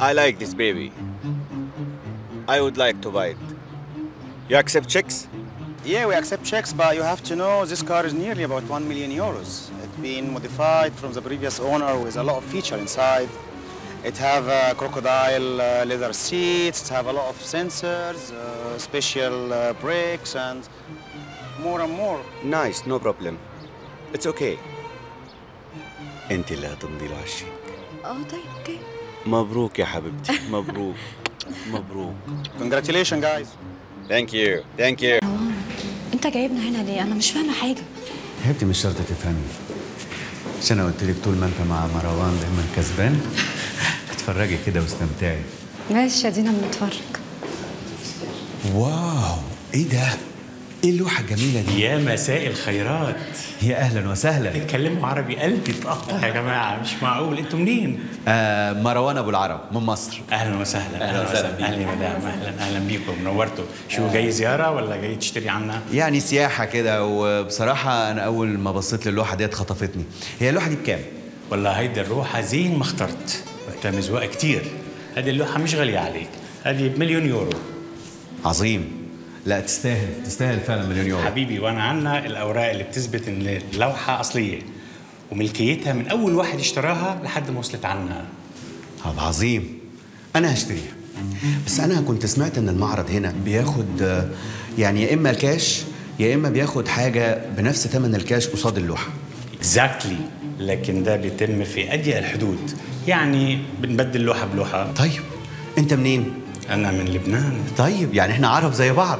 ايه I like this baby. I would like to buy it. You accept checks? Yeah, we accept checks, but you have to know this car is nearly about 1 million euros. It's been modified from the previous owner with a lot of feature inside. It have uh, crocodile uh, leather seats, it have a lot of sensors, uh, special uh, brakes, and more and more. Nice, no problem. It's okay. انت اللي هتمضي له على الشيك اه طيب اوكي مبروك يا حبيبتي. مبروك. مبروك. Congratulations, guys. Thank you. Thank you. انت جايبنا هنا ليه؟ أنا مش فاهمة حاجة. حبيبتي مش شرط تفهمي. مش أنا قلت لك طول ما انت مع مروان دايما كسبان؟ اتفرجي كده واستمتعي. ماشي ادينا بنتفرج. wow. إيه ده؟ إيه اللوحة الجميلة دي؟ يا مساء الخيرات. يا أهلا وسهلا. تتكلموا عربي؟ قلبي اتقطع يا جماعة مش معقول. أنتوا منين؟ آه مروان أبو العرب من مصر. أهلا وسهلا. أهلا وسهلا. أهلا يا مدام أهلا أهلا بيكم. نورتوا. شو جاي زيارة ولا جاي تشتري عنا؟ يعني سياحة كده وبصراحة أنا أول ما بصيت للوحة ديت خطفتني. هي اللوحة دي بكام؟ والله هيدي الروحة زين ما اخترت. وقتها مزواق كتير. هذه اللوحة مش غالية عليك. هذه بمليون يورو. عظيم. لا تستاهل تستاهل فعلا مليون يورو. حبيبي وأنا عنا الأوراق اللي بتثبت إن اللوحة أصلية وملكيتها من أول واحد اشتراها لحد ما وصلت عنا. طب عظيم. أنا هشتريها. بس أنا كنت سمعت إن المعرض هنا بياخد يعني يا إما كاش يا إما بياخد حاجة بنفس ثمن الكاش قصاد اللوحة. exactly لكن ده بيتم في أضيق الحدود. يعني بنبدل لوحة بلوحة. طيب أنت منين؟ أنا من لبنان. طيب يعني إحنا عرب زي بعض.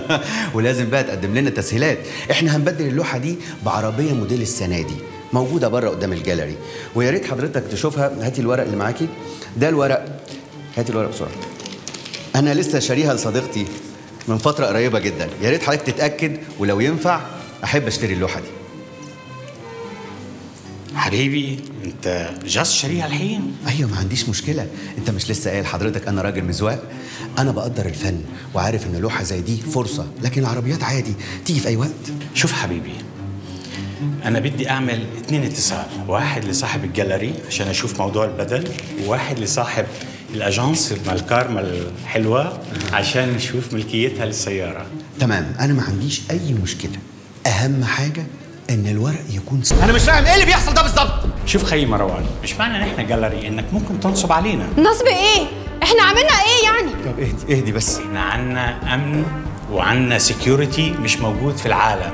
ولازم بقى تقدم لنا تسهيلات إحنا هنبدل اللوحة دي بعربية موديل السنة دي موجودة بره قدام الجاليري. ويا ريت حضرتك تشوفها. هاتي الورق اللي معاكي. ده الورق. هاتي الورق بسرعة. أنا لسه شاريها لصديقتي من فترة قريبة جدا. يا ريت حضرتك تتأكد ولو ينفع أحب أشتري اللوحة دي. حبيبي انت جاست شاريها الحين. أيوه ما عنديش مشكلة. انت مش لسه قايل حضرتك أنا راجل مزواق أنا بقدر الفن وعارف إن لوحة زي دي فرصة لكن العربيات عادي. تيجي في أي وقت. شوف حبيبي أنا بدي أعمل اتنين اتصال واحد لصاحب الجاليري عشان أشوف موضوع البدل وواحد لصاحب الأجانس مال الكارما الحلوة عشان نشوف ملكيتها للسيارة. تمام أنا ما عنديش أي مشكلة. أهم حاجة إن الورق يكون س... أنا مش فاهم. إيه اللي بيحصل ده بالظبط؟ شوف خي مروان مش معنى إن إحنا جاليري إنك ممكن تنصب علينا. نصب إيه؟ إحنا عملنا إيه يعني؟ طب اهدي اهدي بس. إحنا عنا أمن وعنا سكيورتي مش موجود في العالم.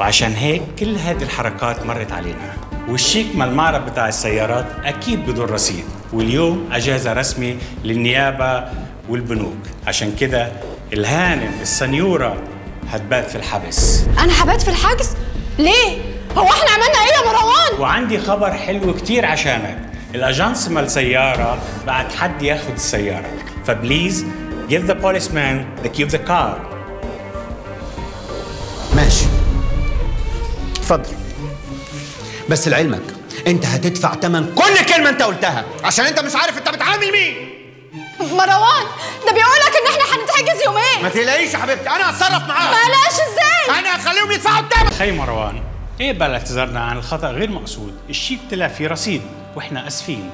وعشان هيك كل هذه الحركات مرت علينا. والشيك مال المعرض بتاع السيارات أكيد بدون رصيد. واليوم اجازه رسمي للنيابة والبنوك. عشان كده الهانم السنيورة هتبات في الحبس. أنا هبات في الحجز؟ ليه؟ هو إحنا عملنا إيه يا مروان وعندي خبر حلو كتير عشانك. الأجانس مال سيارة بعد حد ياخد السيارة. فبليز give the policeman the key of the car. ماشي. اتفضل. بس لعلمك أنت هتدفع تمن كل كلمة أنت قلتها. عشان أنت مش عارف أنت بتعامل مين. مروان ما تقلقيش يا حبيبتي. أنا هتصرف معاك. بلاش إزاي؟ أنا هخليهم يدفعوا الثمن خي مروان اقبل اعتذارنا عن الخطأ غير مقصود؟ الشيك طلع فيه رصيد وإحنا آسفين.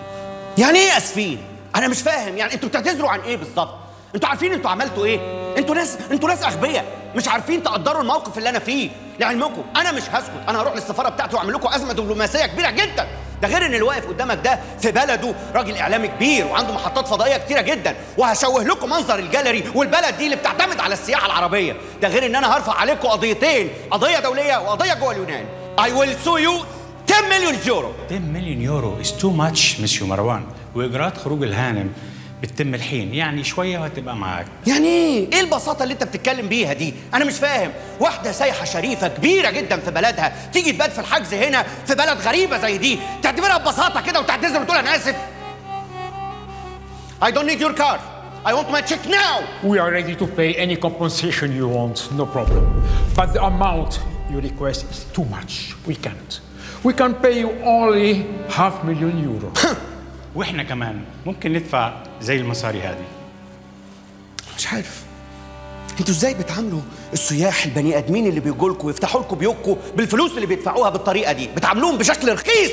يعني إيه آسفين؟ أنا مش فاهم. يعني أنتوا بتعتذروا عن إيه بالظبط؟ أنتوا عارفين أنتوا عملتوا إيه؟ أنتوا ناس أنتوا ناس أغبياء. مش عارفين تقدروا الموقف اللي أنا فيه. لعلمكم أنا مش هسكت. أنا هروح للسفارة بتاعتي وأعمل لكم أزمة دبلوماسية كبيرة جدا. ده غير إن اللي واقف قدامك ده في بلده راجل إعلامي كبير وعنده محطات فضائية كتيرة جدا. وهشوه لكم منظر الجاليري والبلد دي اللي بتعتمد على السياحة العربية. ده غير إن أنا هرفع عليكم قضيتين قضية دولية وقضية جوه اليونان. I will sue you 10 مليون يورو 10 مليون يورو is too much مسيو مروان وإجراءات خروج الهانم بتتم الحين يعني شوية وهتبقى معاك يعني إيه؟ إيه البساطة اللي أنت بتتكلم بيها دي؟ أنا مش فاهم، واحدة سايحة شريفة كبيرة جدا في بلدها، تيجي تبات في الحجز هنا في بلد غريبة زي دي، تعتبرها ببساطة كده وتعتذر وتقول أنا آسف. I don't need your car. I want my check now. We are ready to pay any compensation you want, no problem. But the amount you request is too much. We can't. We can pay you only half million euro. وإحنا كمان ممكن ندفع زي المصاري هذه مش عارف. أنتوا إزاي بتعاملوا السياح البني ادمين اللي بيجوا لكم ويفتحوا لكم بيوتكم بالفلوس اللي بيدفعوها بالطريقة دي؟ بتعاملوهم بشكل رخيص.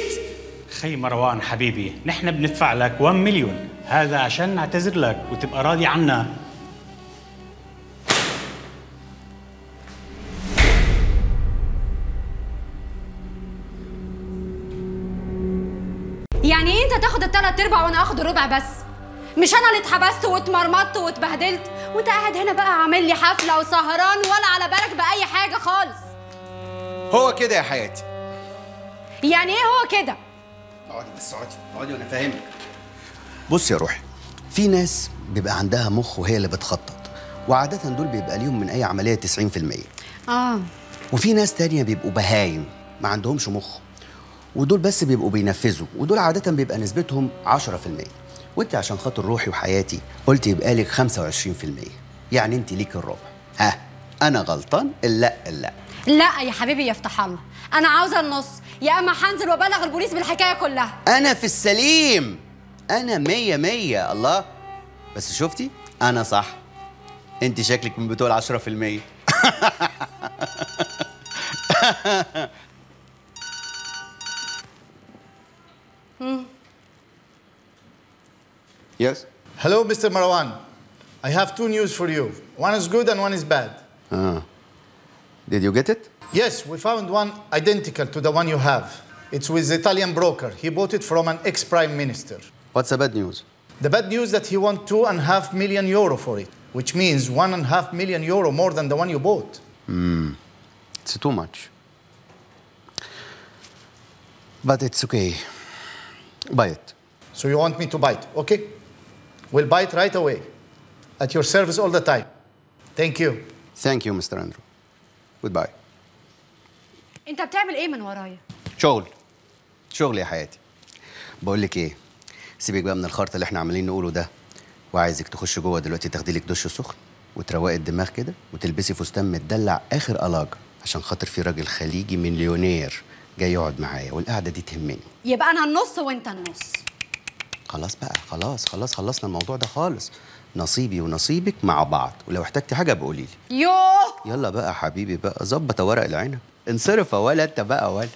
خي مروان حبيبي نحن بندفع لك 1 مليون هذا عشان نعتذر لك وتبقى راضي عنا تاخد التلات أرباع وأنا آخد الربع بس. مش أنا اللي اتحبست واتمرمطت واتبهدلت. وانت قاعد هنا بقى عامل لي حفلة وسهران ولا على بالك بأي حاجة خالص. هو كده يا حياتي. يعني إيه هو كده؟ اقعدي بس اقعدي. اقعدي وأنا فاهمك بص يا روحي في ناس بيبقى عندها مخ وهي اللي بتخطط. وعادة دول بيبقى ليهم من أي عملية 90% آه. وفي ناس تانية بيبقوا بهايم ما عندهمش مخ. ودول بس بيبقوا بينفذوا ودول عادة بيبقى نسبتهم 10% وانت عشان خاطر روحي وحياتي قلت يبقى لك 25% يعني انت ليك الربع. ها أنا غلطان؟ اللا اللا لا يا حبيبي يفتح الله. أنا عاوزة النص. يا أما هنزل وابلغ البوليس بالحكاية كلها. أنا في السليم. أنا مية مية الله. بس شفتي؟ أنا صح. انت شكلك من بتوع 10% Yes. Hello, Mr. Marwan. I have two news for you. One is good and one is bad. Ah. Did you get it? Yes, we found one identical to the one you have. It's with the Italian broker. He bought it from an ex-prime minister. What's the bad news? The bad news that he wants two and a half million euro for it, which means one and a half million euro more than the one you bought. Hmm. It's too much. But it's okay. Buy it. So you want me to buy it, okay? We'll buy it right away. At your service all the time. Thank you. Thank you, Mr. Andrew. Goodbye. انت بتعمل إيه من ورايا شغل شغل يا حياتي بقول لك إيه سيبك بقى من الخرط اللي إحنا عمالين نقوله ده وعايزك تخش جوه دلوقتي تاخدي لك دش سخن وتروقي الدماغ كده وتلبسي فستان متدلع آخر الاجه عشان خاطر في راجل خليجي مليونير جاي يقعد معايا والقعدة دي تهمني يبقى أنا النص وأنت النص خلاص بقى خلاص خلاص خلصنا الموضوع ده خالص. نصيبي ونصيبك مع بعض. ولو احتجتي حاجة بقولي لي. يوه! يلا بقى حبيبي بقى ظبط ورق العنب. انصرف ولا أنت بقى ولا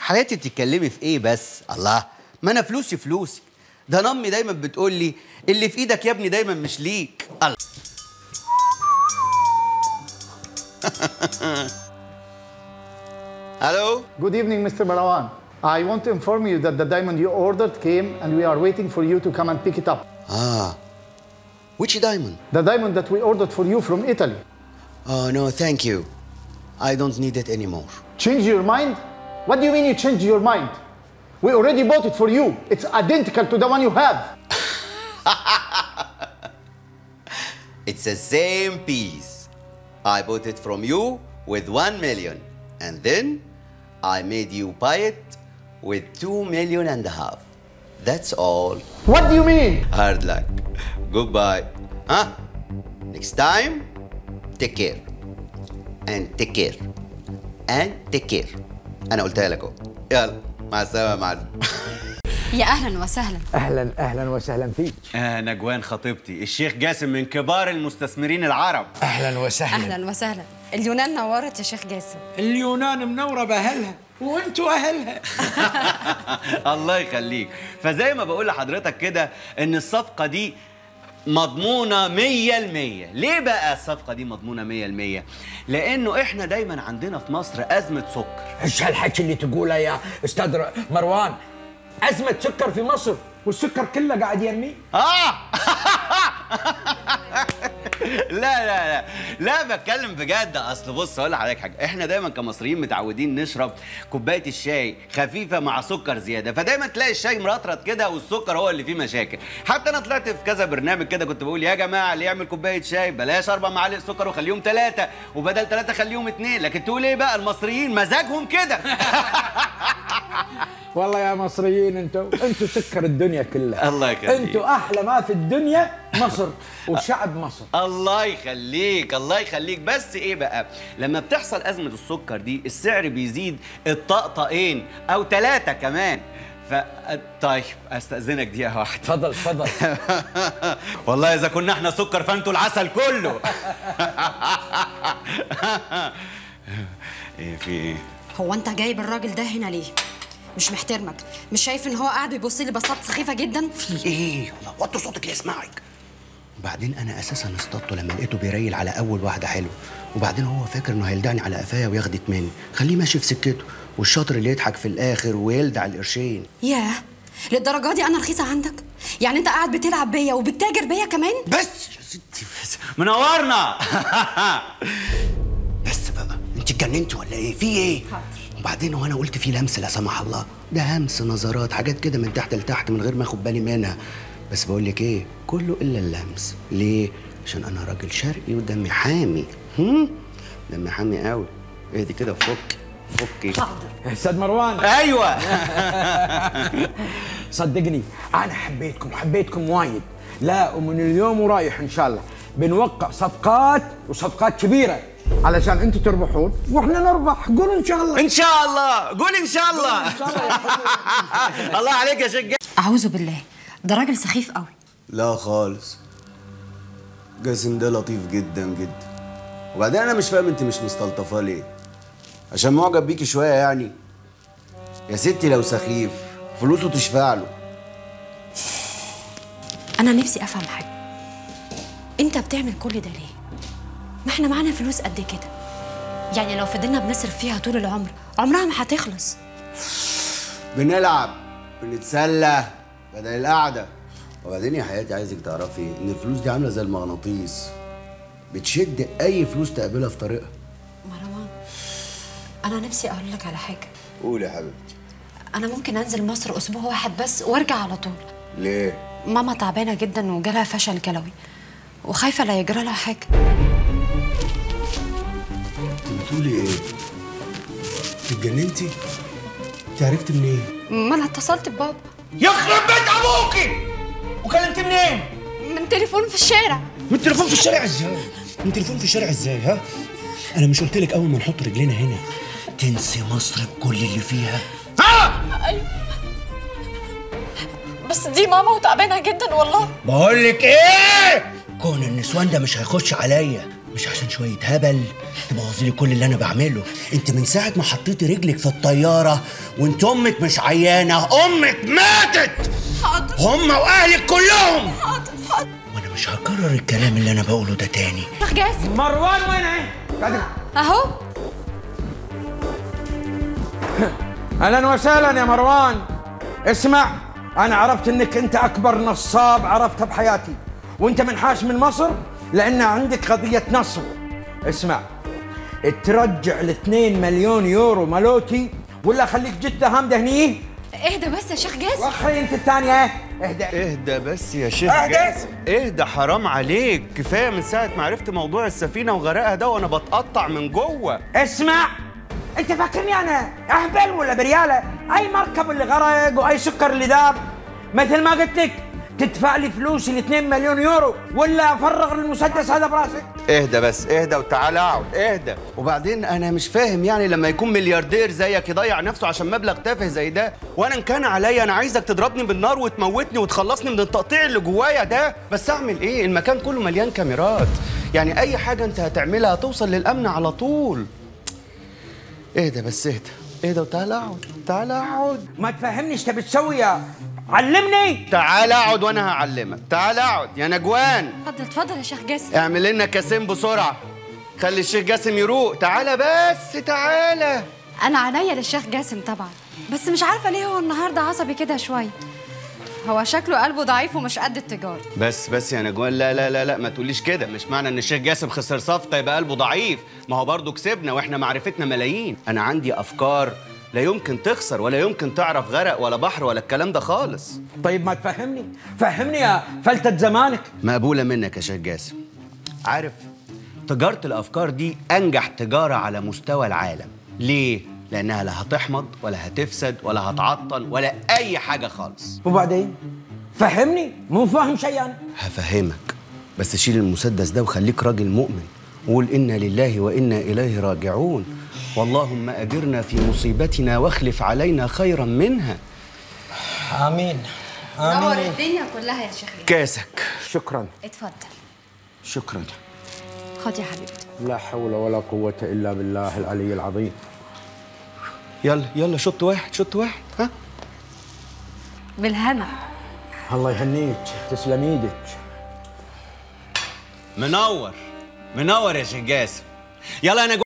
حياتي بتتكلمي في إيه بس؟ الله! ما أنا فلوسي فلوسي. ده أنا أمي دايما بتقول لي اللي في إيدك يا ابني دايما مش ليك. الله! ألو؟ Good evening, Mr. Marwan. I want to inform you that the diamond you ordered came and we are waiting for you to come and pick it up. Ah, which diamond The diamond that we ordered for you from Italy. oh no thank you I don't need it anymore Change your mind? What do you mean you changed your mind? We already bought it for you. It's identical to the one you have. It's the same piece. I bought it from you with one million. And then I made you buy it with two million and a half. That's all. What do you mean? Hard luck. Goodbye. Huh? Next time, take care. And take care. And take care. أنا قلتها لك أهو. يلا مع السلامة يا معلم. يا أهلا وسهلا أهلا أهلا وسهلا فيك آه نجوان خطيبتي الشيخ جاسم من كبار المستثمرين العرب أهلا وسهلا أهلا وسهلا اليونان نورت يا شيخ جاسم اليونان منورة بأهلها وانتوا أهلها. الله يخليك. فزي ما بقول لحضرتك كده إن الصفقة دي مضمونة 100% ليه بقى الصفقة دي مضمونة 100% لأنه إحنا دايما عندنا في مصر أزمة سكر. إيش هالحكي اللي تقوله يا أستاذ مروان أزمة سكر في مصر والسكر كله قاعد يمي آه! لا لا لا. لا بتكلم بجد. أصل بص أقول لحضرتك حاجة. إحنا دايما كمصريين متعودين نشرب كوباية الشاي خفيفة مع سكر زيادة. فدايما تلاقي الشاي مرطرط كده والسكر هو اللي فيه مشاكل. حتى أنا طلعت في كذا برنامج كده كنت بقول يا جماعة اللي يعمل كوباية شاي بلاش أربع معالق سكر وخليهم ثلاثة وبدل ثلاثة خليهم اثنين لكن تقول إيه بقى؟ المصريين مزاجهم كده. والله يا مصريين أنتوا أنتوا سكر الدنيا كلها. الله يخليك. أنتوا أحلى ما في الدنيا مصر وشعب مصر. الله يخليك الله يخليك. بس إيه بقى؟ لما بتحصل أزمة السكر دي السعر بيزيد الطقطقين أو ثلاثة كمان. ف طيب أستأذنك دقيقة واحدة. تفضل تفضل والله إذا كنا إحنا سكر فأنتوا العسل كله. إيه في إيه؟ هو انت جايب الراجل ده هنا ليه؟ مش محترمك. مش شايف ان هو قاعد بيبص لي بصات سخيفة جدا؟ في إيه؟ وطي صوتك ليه اسمعك وبعدين أنا أساسا اصطدته لما لقيته بيريل على أول واحدة حلوة وبعدين هو فاكر إنه هيلدعني على قفايا وياخدت مني. خليه ماشي في سكته والشاطر اللي يضحك في الآخر ويلدع القرشين. ياه! للدرجة دي أنا رخيصة عندك؟ يعني أنت قاعد بتلعب بيا وبتتاجر بيا كمان؟ بس! يا ستي بس منورنا! بس بقى انت اتجننتي ولا إيه؟ في إيه؟ وبعدين هو أنا قلت في لمس لا سمح الله. ده همس نظرات حاجات كده من تحت لتحت من غير ما آخد بالي منها. بس بقول لك إيه؟ كله إلا اللمس. ليه؟ عشان أنا راجل شرقي ودمي حامي. هم؟ دمي حامي قوي إهدي كده فك. فكي أستاذ مروان. أيوه. صدقني أنا حبيتكم حبيتكم وايد. لا ومن اليوم ورايح إن شاء الله. بنوقع صفقات وصفقات كبيرة. علشان أنتم تربحون وإحنا نربح. قولوا إن شاء الله. إن شاء الله. قول إن شاء الله. الله. عليك يا شيخ. أعوذ بالله. ده راجل سخيف قوي. لا خالص. جاسم ده لطيف جدا جدا. وبعدين أنا مش فاهم أنت مش مستلطفاه ليه. عشان معجب بيكي شوية يعني. يا ستي لو سخيف فلوسه تشفع له. أنا نفسي أفهم حاجة. أنت بتعمل كل ده ليه؟ ما إحنا معانا فلوس قد كده. يعني لو فضلنا بنصرف فيها طول العمر عمرها ما هتخلص. بنلعب بنتسلى بدل القعدة. وبعدين يا حياتي عايزك تعرفي إن الفلوس دي عاملة زي المغناطيس. بتشد أي فلوس تقابلها في طريقها. مروان أنا نفسي أقول لك على حاجة. قول يا حبيبتي. أنا ممكن أنزل مصر أسبوع واحد بس وأرجع على طول. ليه؟ ماما تعبانة جدا وجالها فشل كلوي وخايفة لا يجرى لها حاجة. بتقولي إيه؟ اتجننتي؟ انت عرفتي منين؟ ما أنا اتصلت ببابا. يخرب بيت ابوكي! وكلمت منين؟ من تليفون في الشارع. من تليفون في الشارع إزاي؟ من تليفون في الشارع إزاي ها؟ أنا مش قلت لك اول ما نحط رجلينا هنا تنسي مصر بكل اللي فيها. بس دي ماما وتعبانة جدا والله. بقول لك إيه؟ كون النسوان ده مش هيخش عليا. مش عشان شوية هبل؟ تبوظي لي كل اللي أنا بعمله. أنت من ساعة ما حطيتي رجلك في الطيارة وأنت أمك مش عيانة أمك ماتت! حاضر. هم وأهلك كلهم! حاضر حاضر. وأنا مش هكرر الكلام اللي أنا بقوله ده تاني. جاسم. مروان وين إيه؟ قاعد- أهو. أهلا وسهلا يا مروان. اسمع أنا عرفت إنك أنت أكبر نصاب عرفته بحياتي. وأنت منحاش من مصر؟ لأن عندك قضية نصب اسمع ترجع ال 2 مليون يورو مالوتي ولا خليك جدة هامدة هني؟ اهدى بس يا شيخ جاسم. واخري انت الثانية. اهدى. اهدى بس يا شيخ اهدى. جاسم. اهدى حرام عليك. كفاية من ساعة ما عرفت موضوع السفينة وغرقها ده وأنا بتقطع من جوه. اسمع انت فاكرني أنا أهبل ولا بريالة؟ أي مركب اللي غرق وأي سكر اللي ذاب مثل ما قلت لك تدفع لي فلوسي ال 2 مليون يورو ولا افرغ المسدس هذا براسك اهدى بس اهدى وتعالى اقعد اهدى. وبعدين أنا مش فاهم يعني لما يكون ملياردير زيك يضيع نفسه عشان مبلغ تافه زي ده وأنا إن كان عليا أنا عايزك تضربني بالنار وتموتني وتخلصني من التقطيع اللي جوايا ده بس أعمل إيه؟ المكان كله مليان كاميرات. يعني أي حاجة أنت هتعملها هتوصل للأمن على طول. اهدى بس اهدى. اهدى وتعالى اقعد تعالى اقعد. ما تفهمني إيش تبي تسوي يا علمني. تعالى اقعد وأنا هعلمك. تعالى اقعد. يا نجوان. اتفضل اتفضل يا شيخ جاسم. اعمل لنا كاسين بسرعة. خلي الشيخ جاسم يروق. تعالى بس تعالى أنا عينيا للشيخ جاسم طبعا. بس مش عارفة ليه هو النهارده عصبي كده شوية هو شكله قلبه ضعيف ومش قد التجارة. بس بس يا نجوان. لا لا لا لا ما تقوليش كده. مش معنى ان الشيخ جاسم خسر صفقه يبقى قلبه ضعيف. ما هو برضه كسبنا وإحنا معرفتنا ملايين. أنا عندي افكار لا يمكن تخسر ولا يمكن تعرف غرق ولا بحر ولا الكلام ده خالص. طيب ما تفهمني. فهمني يا فلتة زمانك. مقبولة منك يا شيخ جاسم. عارف تجارة الأفكار دي أنجح تجارة على مستوى العالم. ليه؟ لأنها لا هتحمض ولا هتفسد ولا هتعطل ولا أي حاجة خالص. وبعدين؟ فهمني مو فاهم شيء أنا. هفهمك بس شيل المسدس ده وخليك راجل مؤمن. وقول إنا لله وإنا إليه راجعون. واللهم أجرنا في مصيبتنا واخلف علينا خيرا منها. آمين. نور الدنيا كلها يا شيخ كاسك. شكرا. اتفضل. شكرا. خد يا حبيبتي. لا حول ولا قوة إلا بالله العلي العظيم. يلا يلا شط واحد شط واحد ها؟ بالهنا. الله يهنيك تسلم إيدك. منور. منور يا شيخ جاسم يلا أنا